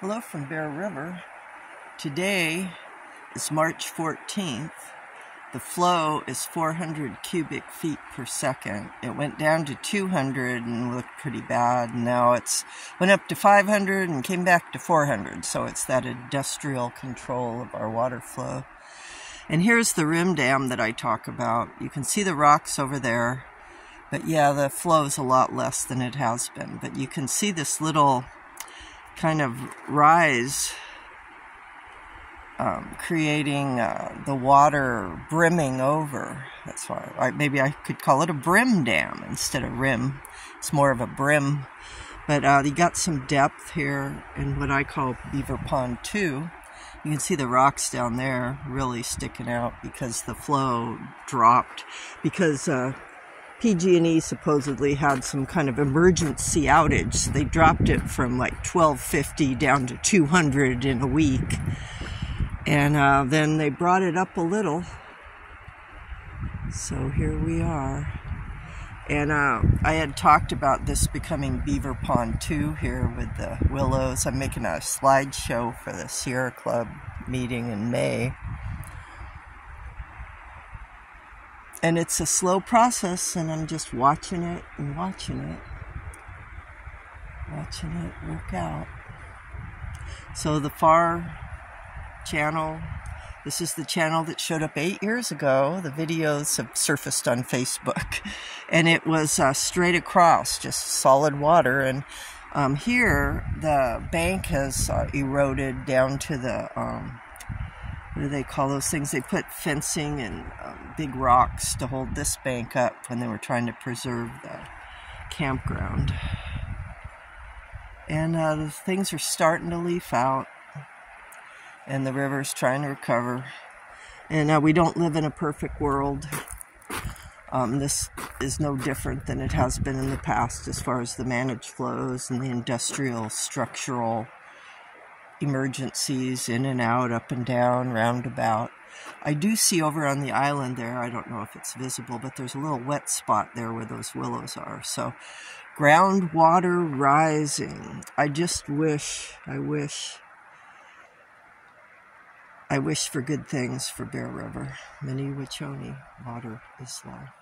Hello from Bear River. Today is March 14th. The flow is 400 cubic feet per second. It went down to 200 and looked pretty bad. Now it's went up to 500 and came back to 400. So it's that industrial control of our water flow. And here's the rim dam that I talk about. You can see the rocks over there. But yeah, the flow is a lot less than it has been. But you can see this little kind of rise, um, creating uh, the water brimming over. That's why I, maybe I could call it a brim dam instead of rim. It's more of a brim. But uh, you got some depth here in what I call Beaver Pond 2. You can see the rocks down there really sticking out because the flow dropped. Because uh, PG&E supposedly had some kind of emergency outage. So they dropped it from like 1250 down to 200 in a week. And uh, then they brought it up a little. So here we are. And uh, I had talked about this becoming Beaver Pond 2 here with the willows. I'm making a slideshow for the Sierra Club meeting in May. And it's a slow process and i'm just watching it and watching it. Watching it work out. So the far channel this is the channel that showed up eight years ago. The videos have surfaced on facebook. And it was uh, straight across just solid water. And um, here the bank has uh, eroded down to the um, what do they call those things? They put fencing and um, big rocks to hold this bank up when they were trying to preserve the campground. And uh, the things are starting to leaf out, and the river's trying to recover. And uh, we don't live in a perfect world. Um, this is no different than it has been in the past as far as the managed flows and the industrial structural emergencies in and out, up and down, roundabout. I do see over on the island there, I don't know if it's visible, but there's a little wet spot there where those willows are. So groundwater rising. I just wish, I wish, I wish for good things for Bear River. Mini Wachoni, water is life.